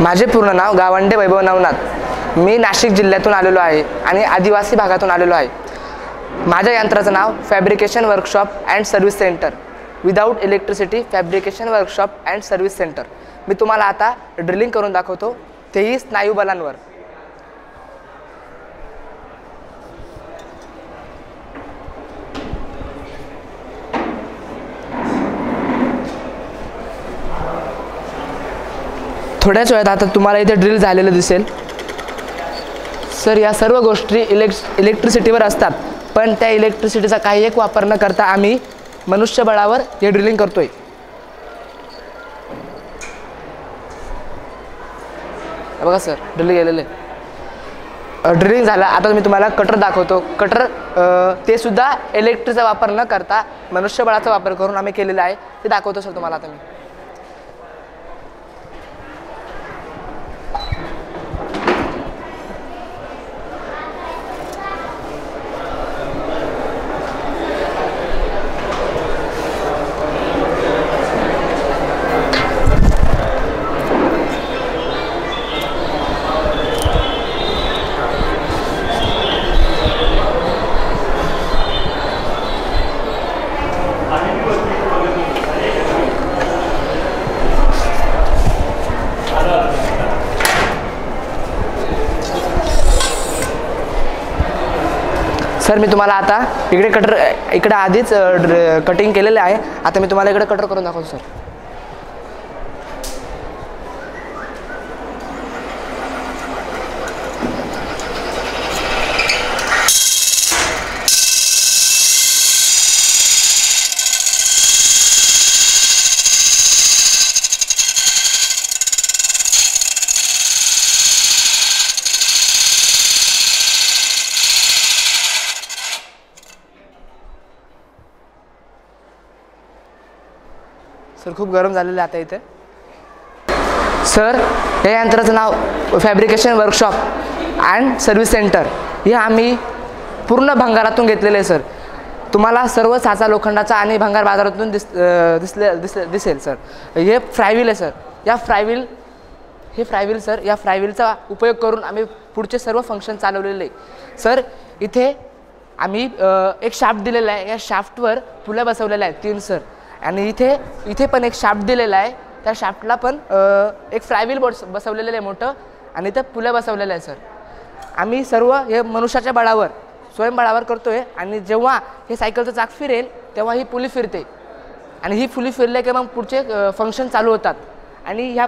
माझे पूर्ण नाव गावंडे वैभव नवनाथ. मी नाशिक जिल्ह्यातून आलेलो आहे आणि आदिवासी भागातून आलेलो आहे. माझ्या यंत्राचं नाव fabrication workshop and service centre. Without electricity fabrication workshop and service centre. मी तुम्हाला आता ड्रिलिंग करून दाखवतो. तेही स्नायुबलांवर थोड्याच वेळात आता तुम्हाला इथे ड्रिल झालेलं दिसेल. सर या सर्व गोष्टी इलेक् इलेक्ट्रिसिटीवर असतात. पण त्या इलेक्ट्रिसिटीचा काही एक वापर न करता आम्ही मनुष्यबळावर हे ड्रिलिंग करतोय. आहे बघा सर ड्रिलिंग गेलेलं. आहे ड्रिलिंग झालं. आता मी तुम्हाला कटर दाखवतो. कटर ते सुद्धा इलेक्ट्रिकचा वापर न करता मनुष्यबळाचा वापर करून आम्ही केलेलं आहे. ते दाखवतो सर तुम्हाला आता मी. सर मी तुम्हाला आता इकडे कटर इकडे आधीच कटिंग केलेलं आहे. आता मी तुम्हाला इकडे कटर करून दाखवतो सर. सर खूप गरम झालेलं आहे आता इथे. सर या यंत्राचं नाव fabrication workshop and service centre. हे आम्ही पूर्ण भंगारातून घेतलेलं आहे सर. तुम्हाला सर्व साचा लोखंडाचा आणि भंगार बाजारातून दिस दिसले दिसले दिसेल सर. हे फ्रायव्हील आहे सर. या फ्रायव्हील हे फ्रायव्हील सर या फ्रायव्हीलचा उपयोग करून आम्ही पुढचे सर्व फंक्शन चालवलेले आहे. सर इथे आम्ही एक शाफ्ट दिलेला आहे. या शाफ्टवर पुल्या बसवलेल्या आहेत तीन सर. आणि इथे इथे पण एक शाफ्ट दिलेला आहे. त्या शाफ्टला पण एक फ्लायव्हील बस बसवलेलं आहे मोठं आणि इथं पुलं बसवलेलं आहे सर. आम्ही सर्व हे मनुष्याच्या बळावर स्वयंबळावर करतो आहे आणि जेव्हा हे सायकलचं चाक फिरेल तेव्हा ही पुली फिरते. आणि ही पुली फिरले की मग पुढचे फंक्शन चालू होतात. आणि ह्या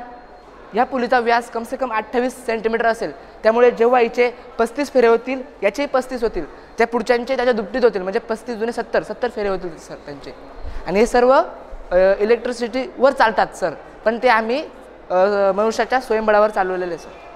ह्या पुलीचा व्यास कमसे कम अठ्ठावीस सेंटीमीटर असेल. त्यामुळे जेव्हा हिचे पस्तीस फेरे होतील याचेही पस्तीस होतील. त्या पुढच्यांचे त्याच्या दुपटीत होतील. म्हणजे पस्तीस जुने सत्तर सत्तर फेरे होतील सर त्यांचे. आणि हे सर्व इलेक्ट्रिसिटीवर चालतात सर पण ते आम्ही मनुष्याच्या स्वयंबळावर चालवलेले सर